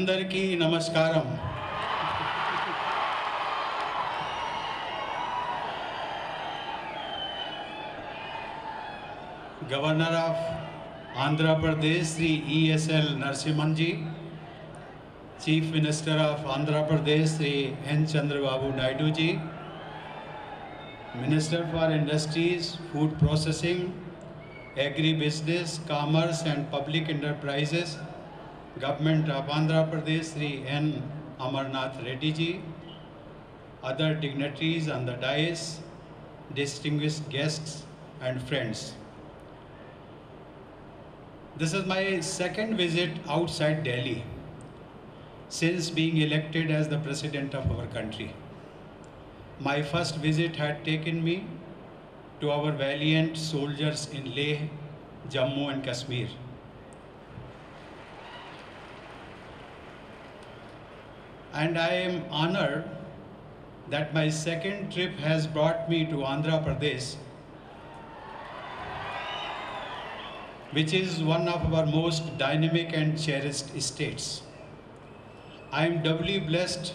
అందరికీ నమస్కారం Governor of Andhra Pradesh Sri E.S.L. Narasimhan ji, Chief Minister of Andhra Pradesh Sri N. Chandrababu Naidu ji, Minister for Industries, Food Processing, Agri-Business, Commerce and Public Enterprises, Government of Andhra Pradesh Sri N. Amarnath Reddy ji, other dignitaries on the dais, distinguished guests and friends. This is my second visit outside Delhi since being elected as the president of our country. My first visit had taken me to our valiant soldiers in Leh, Jammu and Kashmir. And I am honored that my second trip has brought me to Andhra Pradesh, which is one of our most dynamic and cherished states. I am doubly blessed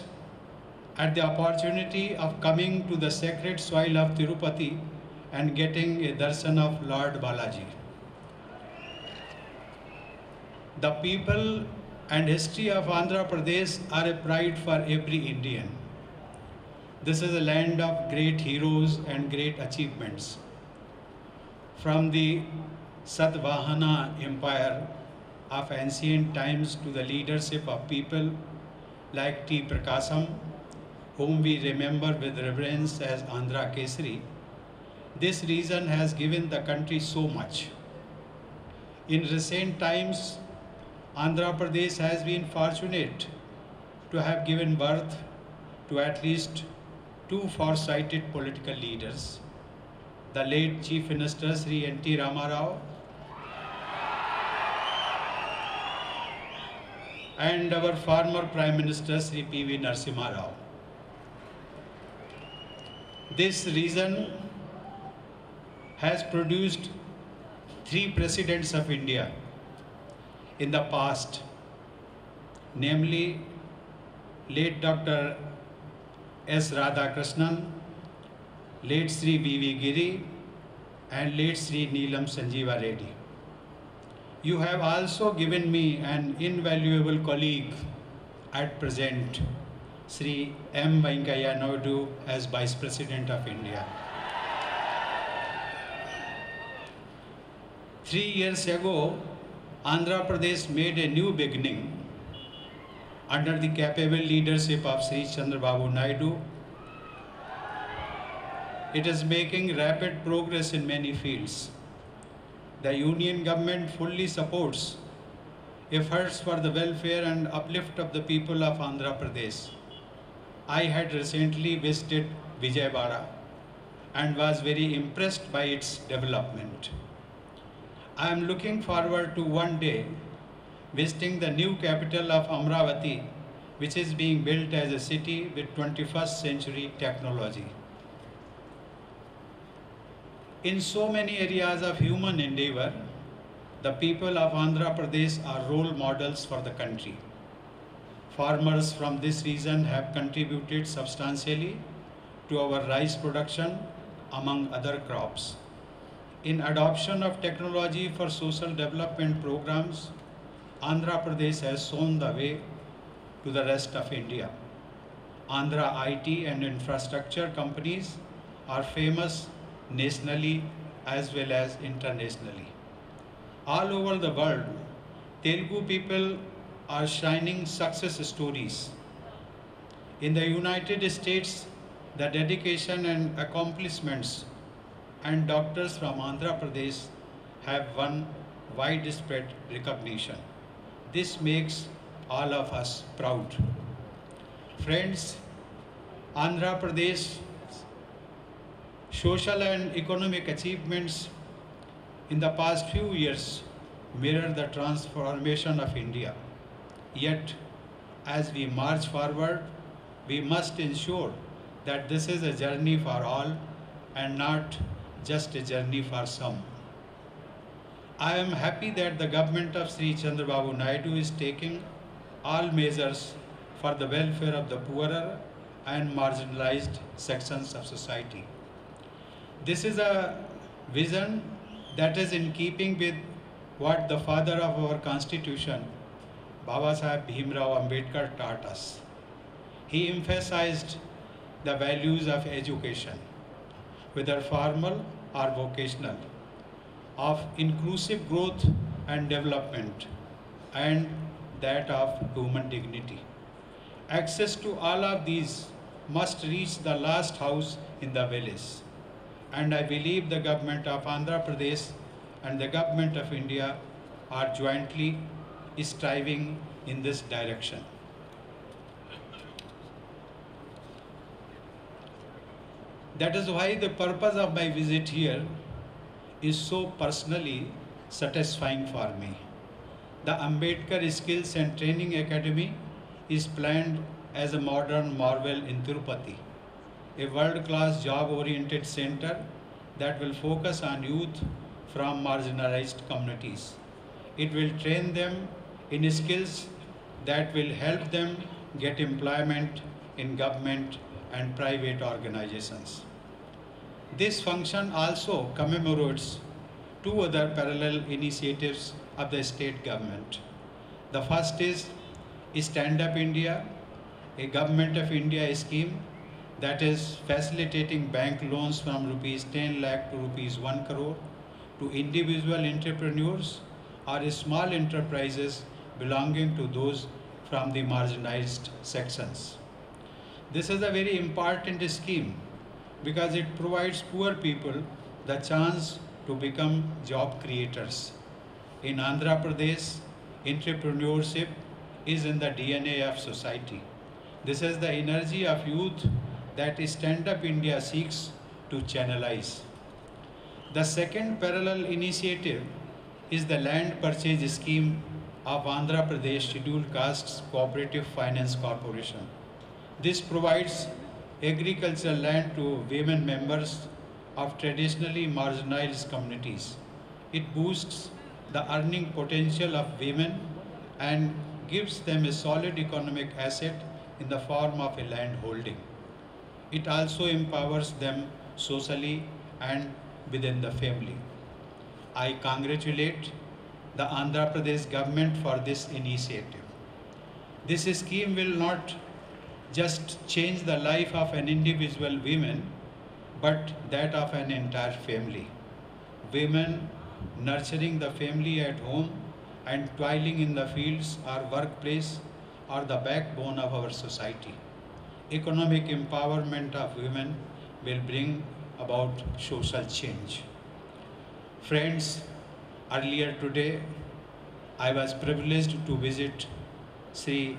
at the opportunity of coming to the sacred soil of Tirupati and getting a darshan of Lord Balaji. The people and history of Andhra Pradesh are a pride for every Indian. This is a land of great heroes and great achievements. From the Satvahana Empire of ancient times to the leadership of people like T. Prakasam, whom we remember with reverence as Andhra Kesari, this region has given the country so much. In recent times, Andhra Pradesh has been fortunate to have given birth to at least two far-sighted political leaders, the late Chief Minister Sri N.T. Ramarao and our former Prime Minister Sri P.V. Narasimha Rao. This region has produced three presidents of India in the past, namely late Dr. S. Radhakrishnan, late Sri V.V. Giri, and late Sri Neelam Sanjeeva Reddy. You have also given me an invaluable colleague at present, Sri M. Venkaiah Naidu as Vice President of India. Three years ago, Andhra Pradesh made a new beginning under the capable leadership of Sri Chandrababu Naidu. It is making rapid progress in many fields. The union government fully supports efforts for the welfare and uplift of the people of Andhra Pradesh. I had recently visited Vijayawada and was very impressed by its development. I am looking forward to one day visiting the new capital of Amaravati, which is being built as a city with 21st century technology. In so many areas of human endeavor, the people of Andhra Pradesh are role models for the country. Farmers from this region have contributed substantially to our rice production, among other crops. In adoption of technology for social development programs, Andhra Pradesh has shown the way to the rest of India. Andhra IT and infrastructure companies are famous nationally as well as internationally. All over the world, Telugu people are shining success stories. In the United States, the dedication and accomplishments and doctors from Andhra Pradesh have won widespread recognition. This makes all of us proud. Friends, Andhra Pradesh social and economic achievements in the past few years mirror the transformation of India. Yet, as we march forward, we must ensure that this is a journey for all and not just a journey for some. I am happy that the government of Sri Chandrababu Naidu is taking all measures for the welfare of the poorer and marginalized sections of society. This is a vision that is in keeping with what the father of our constitution, Baba Sahib Bhimrao Ambedkar taught us. He emphasized the values of education, whether formal or vocational, of inclusive growth and development, and that of human dignity. Access to all of these must reach the last house in the village. And I believe the government of Andhra Pradesh and the government of India are jointly striving in this direction. That is why the purpose of my visit here is so personally satisfying for me. The Ambedkar Skills and Training Academy is planned as a modern marvel in Tirupati, a world-class job-oriented center that will focus on youth from marginalized communities. It will train them in skills that will help them get employment in government and private organizations. This function also commemorates two other parallel initiatives of the state government. The first is Stand Up India, a government of India scheme that is facilitating bank loans from rupees 10 lakh to rupees 1 crore to individual entrepreneurs or small enterprises belonging to those from the marginalized sections. This is a very important scheme because it provides poor people the chance to become job creators. In Andhra Pradesh, entrepreneurship is in the DNA of society. This is the energy of youth that Stand Up India seeks to channelize. The second parallel initiative is the land purchase scheme of Andhra Pradesh Scheduled Castes Cooperative Finance Corporation. This provides agricultural land to women members of traditionally marginalized communities. It boosts the earning potential of women and gives them a solid economic asset in the form of a land holding. It also empowers them socially and within the family. I congratulate the Andhra Pradesh government for this initiative. This scheme will not just change the life of an individual woman, but that of an entire family. Women nurturing the family at home and toiling in the fields or workplace are the backbone of our society. Economic empowerment of women will bring about social change. Friends, earlier today I was privileged to visit Sri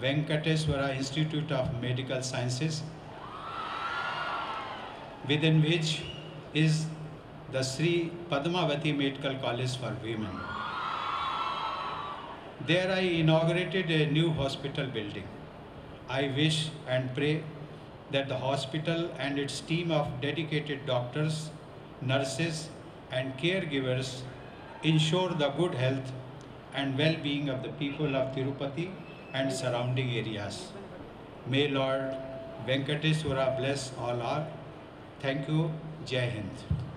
Venkateswara Institute of Medical Sciences, within which is the Sri Padmavati Medical College for Women. There I inaugurated a new hospital building. I wish and pray that the hospital and its team of dedicated doctors, nurses, and caregivers ensure the good health and well-being of the people of Tirupati and surrounding areas. May Lord Venkateswara bless all our. Thank you. Jai Hind.